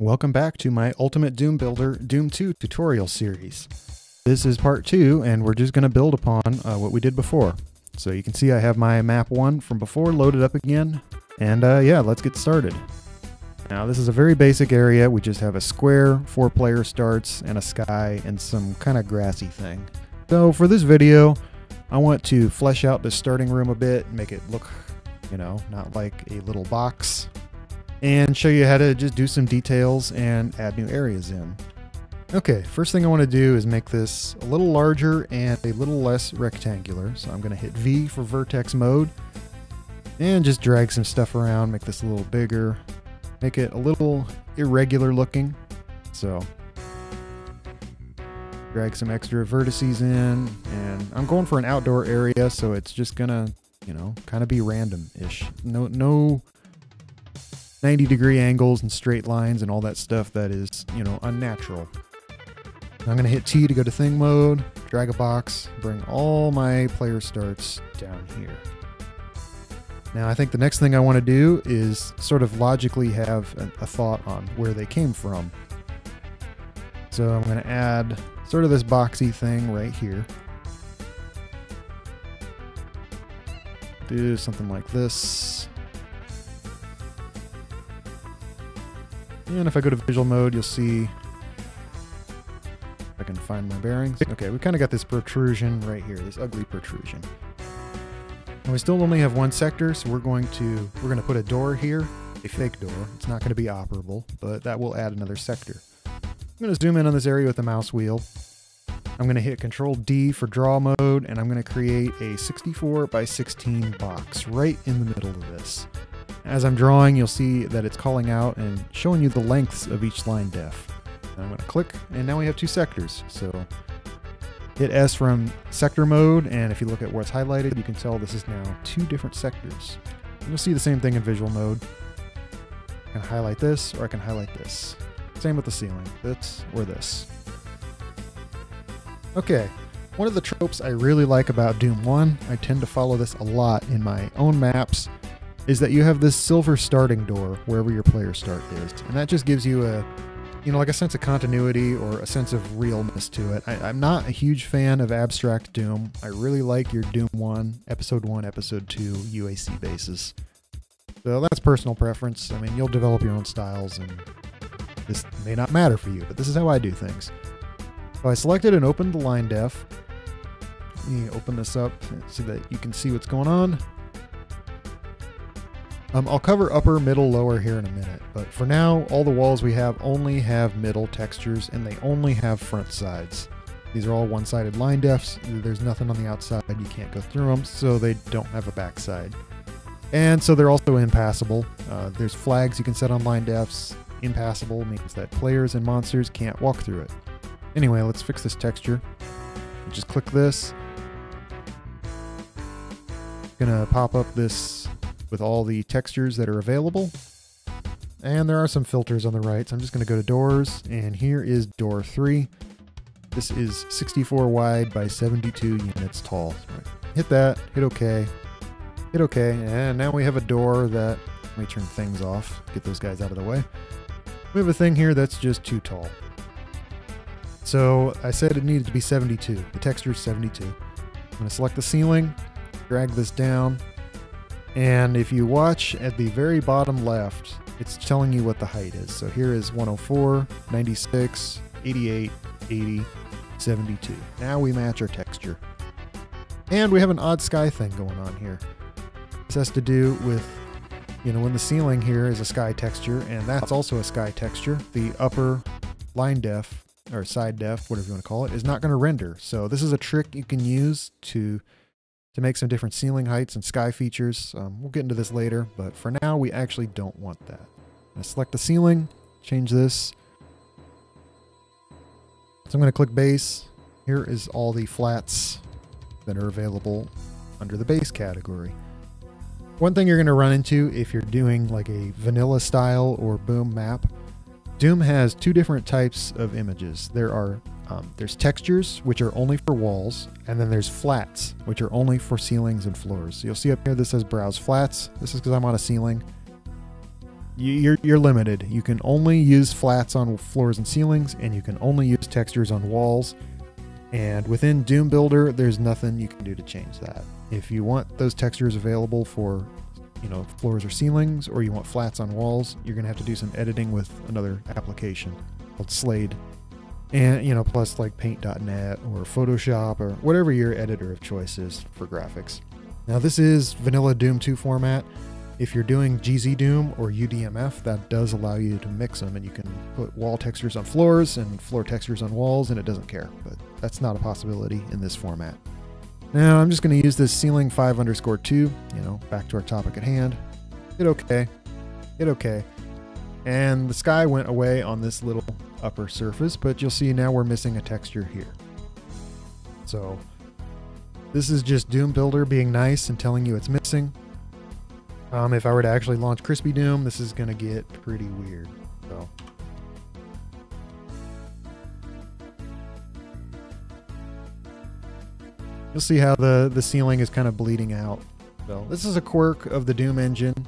Welcome back to my Ultimate Doom Builder Doom 2 tutorial series. This is part 2 and we're just going to build upon uh, what we did before. So you can see I have my map 1 from before loaded up again. And uh, yeah, let's get started. Now this is a very basic area. We just have a square, four player starts, and a sky, and some kind of grassy thing. So for this video, I want to flesh out the starting room a bit, make it look, you know, not like a little box, and show you how to just do some details and add new areas in. Okay, first thing I want to do is make this a little larger and a little less rectangular. So I'm going to hit V for vertex mode and just drag some stuff around, make this a little bigger, make it a little irregular looking. So drag some extra vertices in and I'm going for an outdoor area so it's just gonna you know kind of be random-ish no no 90 degree angles and straight lines and all that stuff that is you know unnatural I'm gonna hit T to go to thing mode drag a box bring all my player starts down here now I think the next thing I want to do is sort of logically have a thought on where they came from so I'm going to add sort of this boxy thing right here. Do something like this. And if I go to visual mode, you'll see I can find my bearings. Okay, we kind of got this protrusion right here, this ugly protrusion. And we still only have one sector, so we're going to we're going to put a door here, a fake door. It's not going to be operable, but that will add another sector. I'm going to zoom in on this area with the mouse wheel. I'm going to hit Control D for draw mode, and I'm going to create a 64 by 16 box right in the middle of this. As I'm drawing, you'll see that it's calling out and showing you the lengths of each line def. And I'm going to click, and now we have two sectors. So hit S from sector mode, and if you look at what's highlighted, you can tell this is now two different sectors. And you'll see the same thing in visual mode. I can highlight this, or I can highlight this. Same with the ceiling, this or this. Okay, one of the tropes I really like about Doom 1, I tend to follow this a lot in my own maps, is that you have this silver starting door wherever your player start is. And that just gives you a, you know, like a sense of continuity or a sense of realness to it. I, am not a huge fan of abstract Doom. I really like your Doom 1, Episode 1, Episode 2 UAC bases. So that's personal preference. I mean, you'll develop your own styles and this may not matter for you, but this is how I do things. So I selected and opened the line def. Let me open this up so that you can see what's going on. Um, I'll cover upper, middle, lower here in a minute, but for now, all the walls we have only have middle textures and they only have front sides. These are all one-sided line defs. There's nothing on the outside. You can't go through them, so they don't have a backside. And so they're also impassable. Uh, there's flags you can set on line defs. Impassable means that players and monsters can't walk through it. Anyway, let's fix this texture. Just click this. Gonna pop up this with all the textures that are available. And there are some filters on the right, so I'm just gonna go to doors, and here is door three. This is 64 wide by 72 units tall. Hit that, hit OK, hit OK, and now we have a door that, let me turn things off, get those guys out of the way. We have a thing here that's just too tall. So I said it needed to be 72. The texture is 72. I'm going to select the ceiling, drag this down, and if you watch at the very bottom left, it's telling you what the height is. So here is 104, 96, 88, 80, 72. Now we match our texture. And we have an odd sky thing going on here. This has to do with you know, when the ceiling here is a sky texture, and that's also a sky texture, the upper line def, or side def, whatever you want to call it, is not going to render. So this is a trick you can use to to make some different ceiling heights and sky features. Um, we'll get into this later, but for now, we actually don't want that. I'm select the ceiling, change this. So I'm going to click base. Here is all the flats that are available under the base category. One thing you're going to run into if you're doing like a vanilla style or boom map, Doom has two different types of images. There are um, there's textures which are only for walls, and then there's flats which are only for ceilings and floors. So you'll see up here this says browse flats. This is because I'm on a ceiling. you're you're limited. You can only use flats on floors and ceilings, and you can only use textures on walls. And within Doom Builder, there's nothing you can do to change that. If you want those textures available for, you know, floors or ceilings, or you want flats on walls, you're gonna have to do some editing with another application called Slade. And you know, plus like Paint.net or Photoshop or whatever your editor of choice is for graphics. Now this is vanilla Doom 2 format. If you're doing GZ Doom or UDMF, that does allow you to mix them and you can put wall textures on floors and floor textures on walls and it doesn't care. But that's not a possibility in this format. Now I'm just going to use this ceiling 5 underscore 2, you know, back to our topic at hand. Hit OK. Hit OK. And the sky went away on this little upper surface, but you'll see now we're missing a texture here. So this is just Doom Builder being nice and telling you it's missing. Um, if I were to actually launch Crispy Doom, this is going to get pretty weird. So. You'll see how the, the ceiling is kind of bleeding out. So this is a quirk of the Doom engine.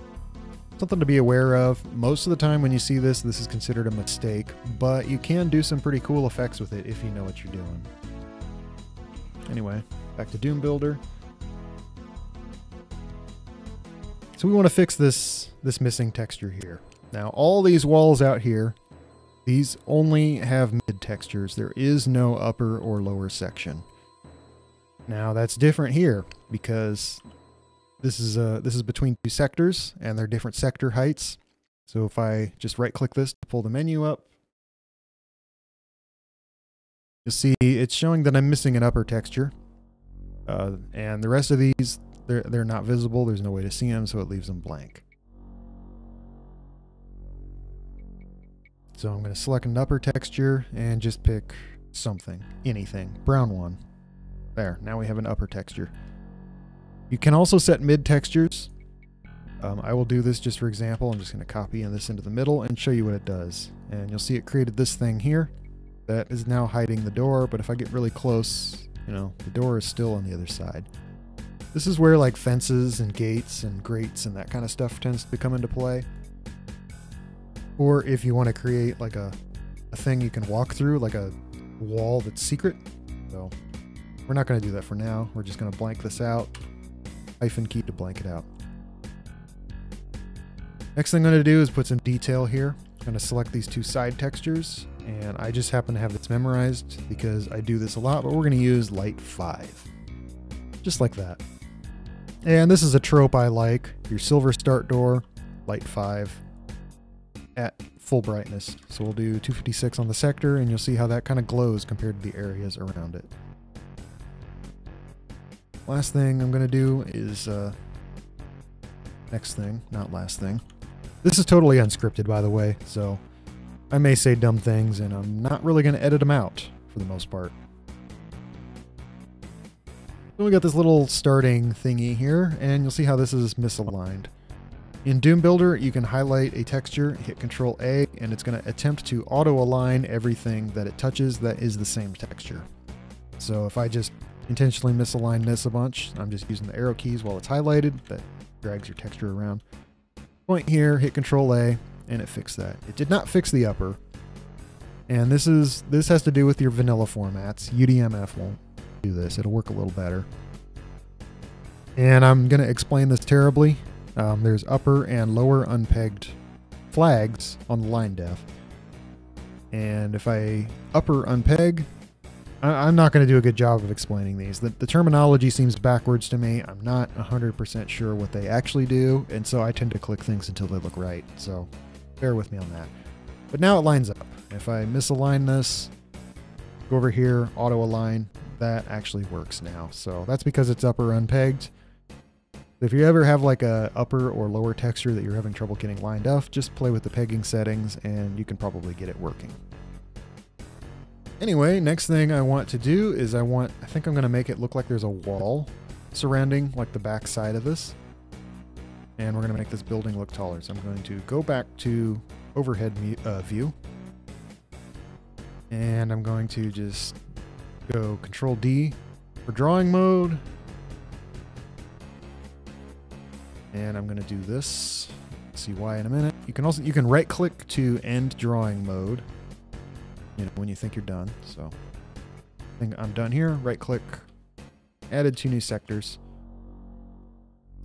Something to be aware of. Most of the time when you see this, this is considered a mistake, but you can do some pretty cool effects with it if you know what you're doing. Anyway, back to Doom Builder. So we want to fix this, this missing texture here. Now all these walls out here, these only have mid textures. There is no upper or lower section. Now that's different here because this is uh, this is between two sectors and they're different sector heights. So if I just right click this to pull the menu up, you'll see it's showing that I'm missing an upper texture. Uh, and the rest of these, they're, they're not visible. There's no way to see them, so it leaves them blank. So I'm going to select an upper texture and just pick something, anything, brown one. There, now we have an upper texture. You can also set mid textures. Um, I will do this just for example. I'm just going to copy this into the middle and show you what it does. And you'll see it created this thing here that is now hiding the door, but if I get really close, you know, the door is still on the other side. This is where like fences and gates and grates and that kind of stuff tends to come into play. Or if you want to create like a, a thing you can walk through, like a wall that's secret. So we're not going to do that for now. We're just going to blank this out. Hyphen key to blank it out. Next thing I'm going to do is put some detail here. I'm going to select these two side textures and I just happen to have this memorized because I do this a lot, but we're going to use light 5. Just like that. And this is a trope I like. Your silver start door, light 5 at full brightness. So we'll do 256 on the sector and you'll see how that kind of glows compared to the areas around it. Last thing I'm going to do is, uh, next thing, not last thing. This is totally unscripted, by the way, so I may say dumb things and I'm not really going to edit them out for the most part. So we got this little starting thingy here, and you'll see how this is misaligned. In Doom Builder, you can highlight a texture, hit Control A, and it's going to attempt to auto-align everything that it touches that is the same texture. So if I just intentionally misalign this a bunch, I'm just using the arrow keys while it's highlighted, that drags your texture around. Point here, hit Control A, and it fixed that. It did not fix the upper. And this is this has to do with your vanilla formats. UDMF won't do this. It'll work a little better. And I'm going to explain this terribly. Um, there's upper and lower unpegged flags on the line def. And if I upper unpeg, I, am not going to do a good job of explaining these. The, the terminology seems backwards to me. I'm not 100% sure what they actually do, and so I tend to click things until they look right. So bear with me on that. But now it lines up. If I misalign this, go over here, auto align, that actually works now. So that's because it's upper unpegged. If you ever have like a upper or lower texture that you're having trouble getting lined up, just play with the pegging settings and you can probably get it working. Anyway, next thing I want to do is I want, I think I'm going to make it look like there's a wall surrounding like the back side of this. And we're going to make this building look taller. So I'm going to go back to overhead uh, view. And I'm going to just go Control D for drawing mode. And I'm going to do this. See why in a minute. You can also you can right click to end drawing mode. You know when you think you're done. So I think I'm done here. Right click. Added two new sectors.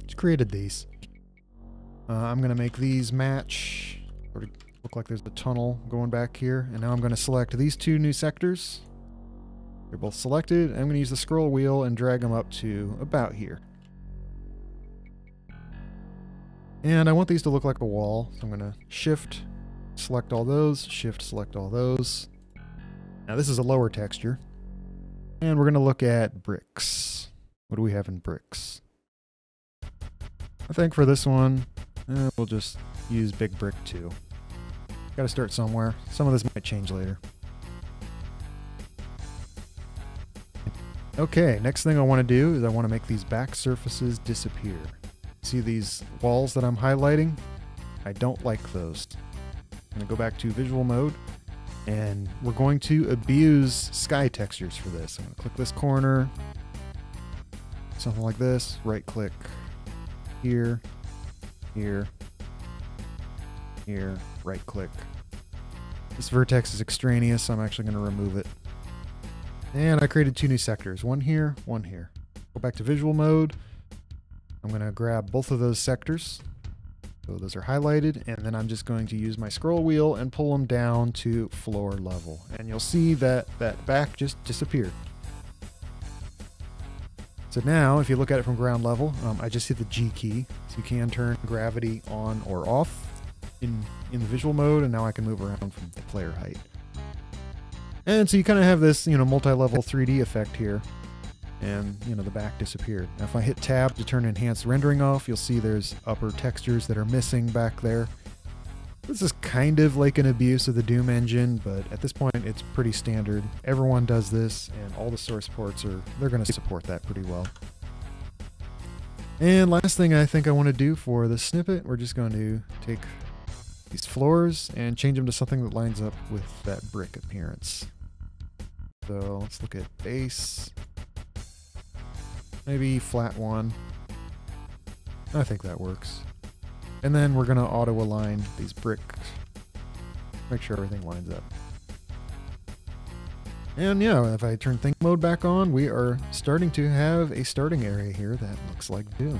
Just created these. Uh, I'm gonna make these match. Sort of look like there's a tunnel going back here. And now I'm gonna select these two new sectors. They're both selected. I'm gonna use the scroll wheel and drag them up to about here. And I want these to look like a wall. So I'm going to shift, select all those, shift, select all those. Now this is a lower texture. And we're going to look at bricks. What do we have in bricks? I think for this one, eh, we'll just use big brick 2. Got to start somewhere. Some of this might change later. Okay, next thing I want to do is I want to make these back surfaces disappear. See these walls that I'm highlighting? I don't like those. I'm going to go back to visual mode and we're going to abuse sky textures for this. I'm to click this corner, something like this, right click here, here, here, right click. This vertex is extraneous, so I'm actually going to remove it. And I created two new sectors, one here, one here. Go back to visual mode, I'm going to grab both of those sectors. So those are highlighted, and then I'm just going to use my scroll wheel and pull them down to floor level. And you'll see that that back just disappeared. So now, if you look at it from ground level, um, I just hit the G key, so you can turn gravity on or off in, in the visual mode, and now I can move around from the player height. And so you kind of have this, you know, multi-level 3D effect here and you know the back disappeared. Now if I hit tab to turn enhanced rendering off, you'll see there's upper textures that are missing back there. This is kind of like an abuse of the Doom engine, but at this point it's pretty standard. Everyone does this and all the source ports are they're going to support that pretty well. And last thing I think I want to do for the snippet, we're just going to take these floors and change them to something that lines up with that brick appearance. So let's look at base. Maybe flat one. I think that works. And then we're going to auto align these bricks. Make sure everything lines up. And yeah, if I turn thing mode back on, we are starting to have a starting area here that looks like Doom.